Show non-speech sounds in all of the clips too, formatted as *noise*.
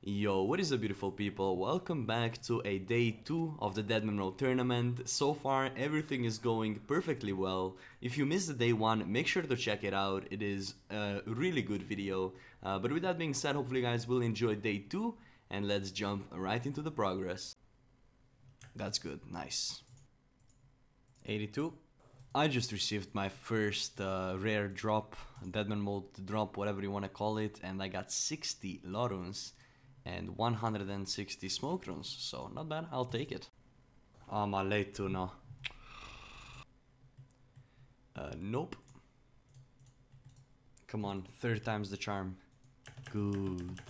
Yo, what is up beautiful people? Welcome back to a day 2 of the Deadman Roll tournament. So far everything is going perfectly well. If you missed the day 1, make sure to check it out. It is a really good video. Uh, but with that being said, hopefully you guys will enjoy day 2 and let's jump right into the progress. That's good, nice. 82. I just received my first uh, rare drop, Deadman mode drop, whatever you want to call it, and I got 60 law runes and 160 smoke runes, so not bad, I'll take it. Oh, my late tuna. Uh, nope. Come on, third time's the charm. Good.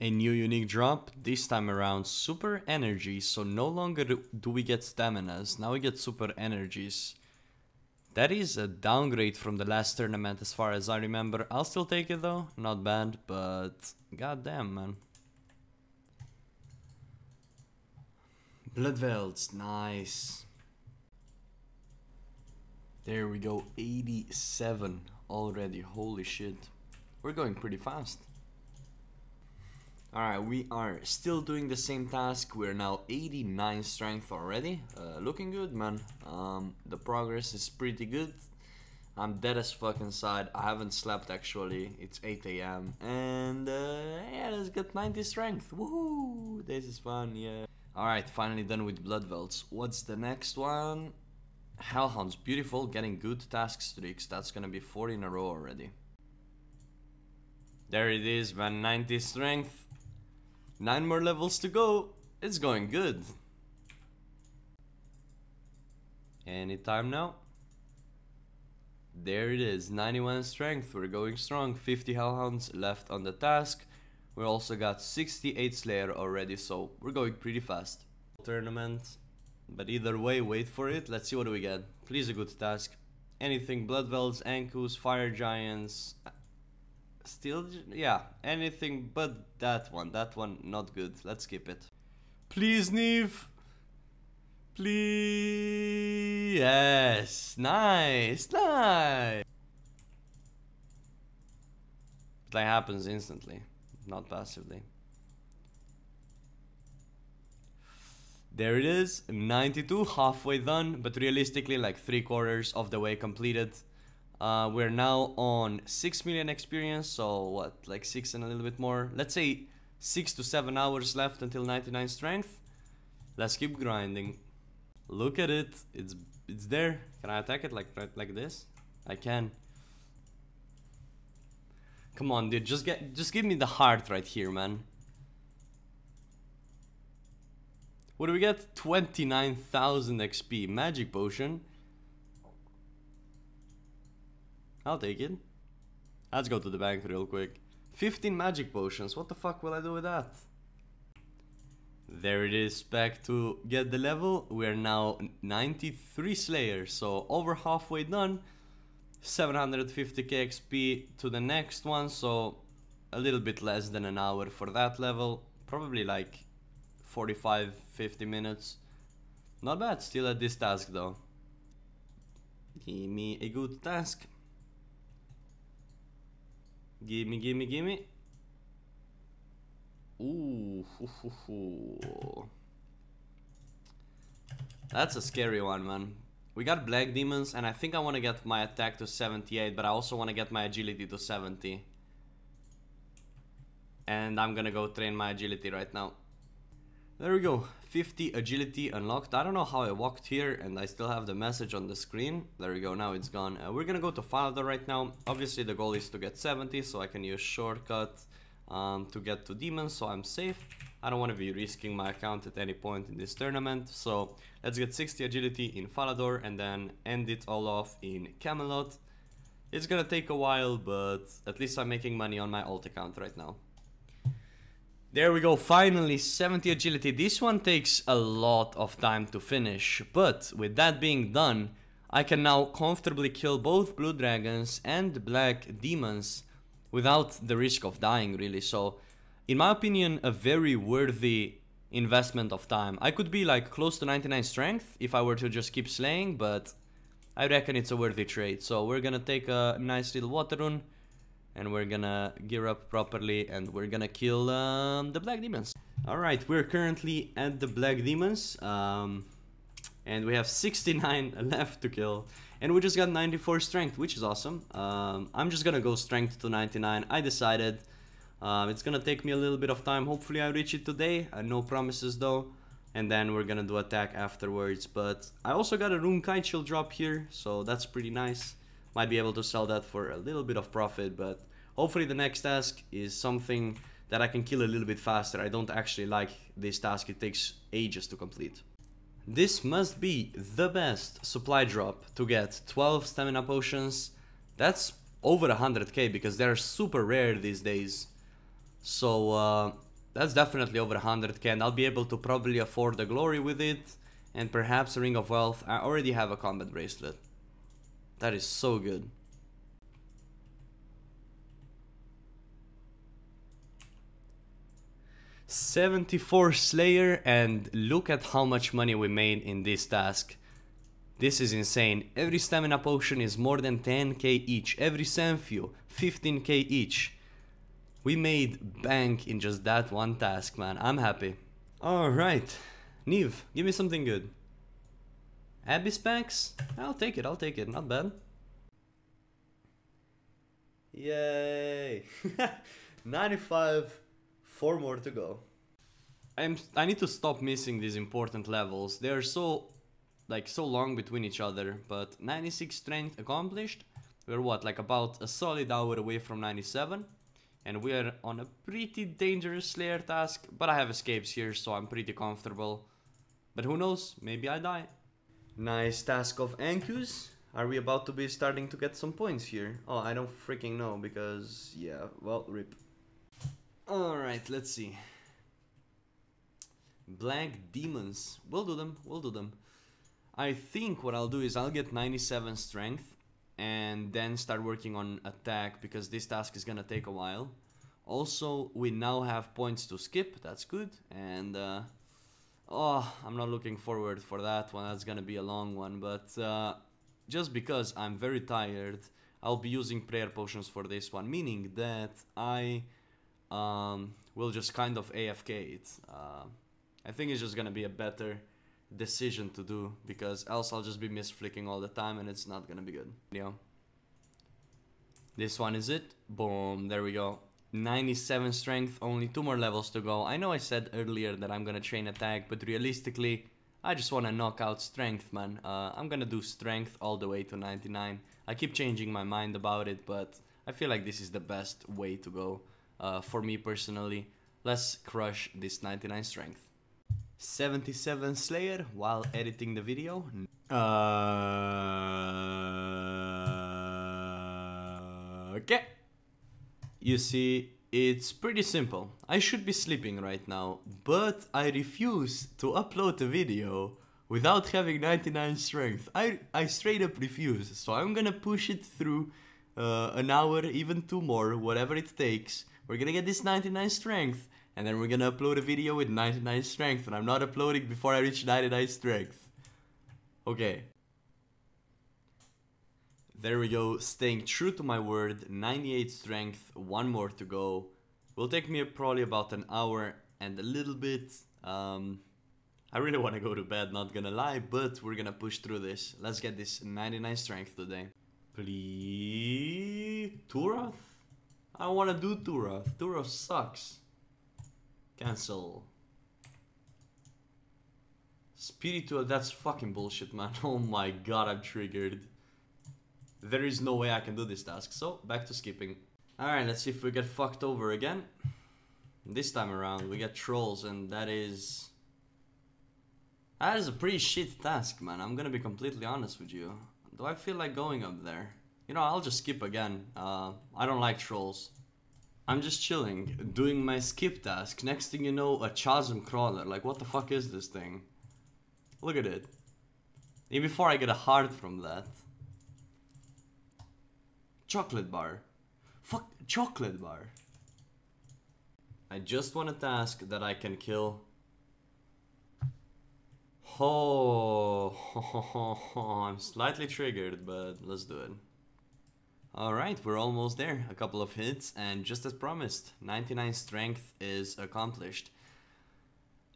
A new unique drop, this time around super energy, so no longer do we get staminas, now we get super energies. That is a downgrade from the last tournament as far as I remember. I'll still take it though, not bad, but goddamn man. Bloodvelds, nice. There we go, 87 already, holy shit. We're going pretty fast. Alright, we are still doing the same task. We're now 89 strength already. Uh, looking good, man. Um, the progress is pretty good. I'm dead as fuck inside. I haven't slept actually. It's 8 a.m. And uh, yeah, let's get 90 strength. Woohoo! This is fun, yeah. Alright, finally done with Bloodvelds. What's the next one? Hellhounds, beautiful. Getting good task streaks. That's gonna be 40 in a row already. There it is, man. 90 strength. Nine more levels to go. It's going good. Anytime now. There it is, 91 strength, we're going strong, 50 hellhounds left on the task. We also got 68 slayer already, so we're going pretty fast. Tournament, but either way, wait for it, let's see what we get. Please a good task. Anything, Bloodvelds, Ankous, Fire Giants, uh, Still, yeah, anything but that one. That one, not good. Let's skip it. Please, Nieve. Please. Yes. Nice. Nice. That happens instantly, not passively. There it is, 92, halfway done, but realistically like three quarters of the way completed. Uh, we're now on 6 million experience, so what, like 6 and a little bit more. Let's say 6 to 7 hours left until 99 strength. Let's keep grinding. Look at it, it's it's there. Can I attack it like right, like this? I can. Come on, dude, just get just give me the heart right here, man. What do we get? 29,000 XP. Magic potion. I'll take it. Let's go to the bank real quick. 15 magic potions, what the fuck will I do with that? There it is, back to get the level. We're now 93 Slayers, so over halfway done. 750k XP to the next one, so a little bit less than an hour for that level. Probably like 45-50 minutes. Not bad, still at this task though. Give me a good task. Gimme, gimme, gimme. Ooh, *laughs* hoo, hoo, hoo. That's a scary one, man. We got Black Demons, and I think I want to get my attack to 78, but I also want to get my agility to 70. And I'm gonna go train my agility right now. There we go, 50 agility unlocked. I don't know how I walked here and I still have the message on the screen. There we go, now it's gone. Uh, we're gonna go to Falador right now. Obviously the goal is to get 70 so I can use shortcut um, to get to demons so I'm safe. I don't want to be risking my account at any point in this tournament. So let's get 60 agility in Falador and then end it all off in Camelot. It's gonna take a while but at least I'm making money on my alt account right now. There we go, finally 70 agility. This one takes a lot of time to finish, but with that being done, I can now comfortably kill both blue dragons and black demons without the risk of dying really. So in my opinion, a very worthy investment of time. I could be like close to 99 strength if I were to just keep slaying, but I reckon it's a worthy trade. So we're gonna take a nice little water rune and we're gonna gear up properly and we're gonna kill um, the black demons. Alright, we're currently at the black demons um, and we have 69 *laughs* left to kill and we just got 94 strength which is awesome. Um, I'm just gonna go strength to 99. I decided um, it's gonna take me a little bit of time. Hopefully I reach it today. Uh, no promises though. And then we're gonna do attack afterwards. But I also got a Rune Kite Shield drop here, so that's pretty nice. Might be able to sell that for a little bit of profit, but hopefully the next task is something that I can kill a little bit faster. I don't actually like this task, it takes ages to complete. This must be the best supply drop to get 12 stamina potions. That's over 100k because they're super rare these days. So uh, that's definitely over 100k and I'll be able to probably afford the glory with it and perhaps a ring of wealth. I already have a combat bracelet. That is so good. Seventy-four Slayer and look at how much money we made in this task. This is insane. Every stamina potion is more than 10k each. Every Sanfew, 15k each. We made bank in just that one task, man. I'm happy. Alright. Nieve, give me something good. Abyss packs? I'll take it, I'll take it. Not bad. Yay! *laughs* 95, four more to go. I'm, I need to stop missing these important levels. They're so, like, so long between each other. But 96 strength accomplished. We're what, like about a solid hour away from 97 and we are on a pretty dangerous Slayer task, but I have escapes here, so I'm pretty comfortable. But who knows, maybe I die. Nice task of Ankous. Are we about to be starting to get some points here? Oh, I don't freaking know, because, yeah, well, rip. Alright, let's see. Black Demons. We'll do them, we'll do them. I think what I'll do is I'll get 97 strength and then start working on attack because this task is gonna take a while. Also, we now have points to skip, that's good, and uh, oh, I'm not looking forward for that one, that's gonna be a long one, but uh, just because I'm very tired, I'll be using prayer potions for this one, meaning that I um, will just kind of AFK it. Uh, I think it's just gonna be a better decision to do because else I'll just be misflicking all the time and it's not gonna be good. Yeah. This one is it. Boom, there we go. 97 strength, only two more levels to go. I know I said earlier that I'm gonna train attack, but realistically, I just wanna knock out strength, man. Uh, I'm gonna do strength all the way to 99. I keep changing my mind about it, but I feel like this is the best way to go uh, for me personally. Let's crush this 99 strength. 77 Slayer while editing the video. Uh, okay. You see, it's pretty simple. I should be sleeping right now, but I refuse to upload the video without having 99 strength. I, I straight up refuse, so I'm gonna push it through uh, an hour, even two more, whatever it takes. We're gonna get this 99 strength, and then we're gonna upload a video with 99 strength and I'm not uploading before I reach 99 strength. Okay. There we go, staying true to my word, 98 strength, one more to go. Will take me probably about an hour and a little bit. Um, I really want to go to bed, not gonna lie, but we're gonna push through this. Let's get this 99 strength today. Please? Turoth? I to do Turoth. Turoth sucks. Cancel. Spiritual, that's fucking bullshit, man. *laughs* Oh my god, I'm triggered. There is no way I can do this task, so back to skipping. Alright, let's see if we get fucked over again. This time around, we get trolls, and that is... That is a pretty shit task, man. I'm gonna be completely honest with you. Do I feel like going up there? You know, I'll just skip again. Uh, I don't like trolls. I'm just chilling, doing my skip task. Next thing you know, a chasm crawler. Like, what the fuck is this thing? Look at it. Even before I get a heart from that. Chocolate bar. Fuck, chocolate bar. I just want a task that I can kill. Oh, I'm slightly triggered, but let's do it. Alright, we're almost there. A couple of hits, and just as promised, 99 strength is accomplished.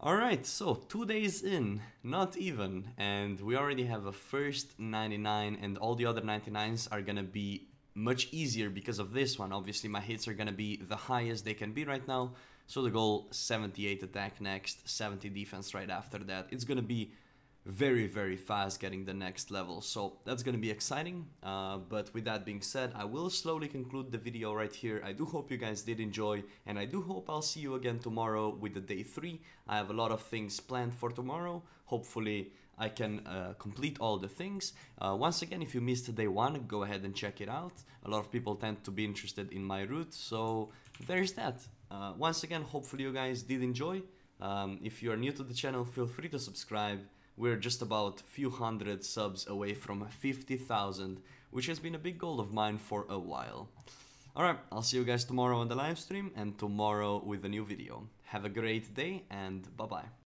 Alright, so two days in, not even, and we already have a first 99, and all the other 99s are gonna be much easier because of this one. Obviously, my hits are gonna be the highest they can be right now, so the goal 78 attack next, 70 defense right after that. It's gonna be very very fast getting the next level so that's gonna be exciting uh, but with that being said I will slowly conclude the video right here I do hope you guys did enjoy and I do hope I'll see you again tomorrow with the day 3 I have a lot of things planned for tomorrow hopefully I can uh, complete all the things. Uh, once again, if you missed day one, go ahead and check it out. A lot of people tend to be interested in my route, so there's that. Uh, once again, hopefully you guys did enjoy. Um, if you are new to the channel, feel free to subscribe. We're just about a few hundred subs away from 50,000, which has been a big goal of mine for a while. Alright, I'll see you guys tomorrow on the live stream and tomorrow with a new video. Have a great day and bye bye.